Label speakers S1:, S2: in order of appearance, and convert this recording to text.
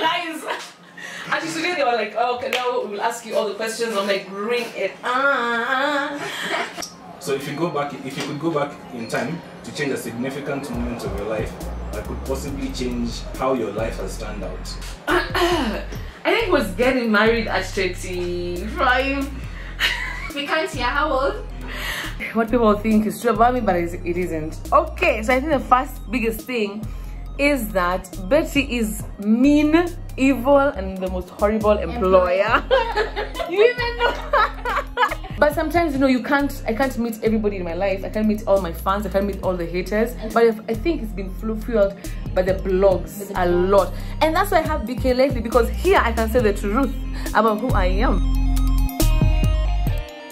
S1: guys. Actually, today they were like, oh, okay, now we'll ask you all the questions. I'm like, bring it on.
S2: So if you go back, if you could go back in time to change a significant moment of your life, that could possibly change how your life has turned out.
S1: I think it was getting married at 35.
S3: We can't hear how old?
S1: What people think is true about me, but it it isn't. Okay, so I think the first biggest thing is that Betty is mean, evil, and the most horrible employer. you even know. but sometimes you know you can't. I can't meet everybody in my life. I can't meet all my fans. I can't meet all the haters. But if, I think it's been fueled by the blogs a lot, and that's why I have BK lately because here I can say the truth about who I am.